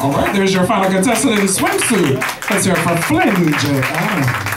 All right, there's your final contestant in swimsuit. Let's hear it for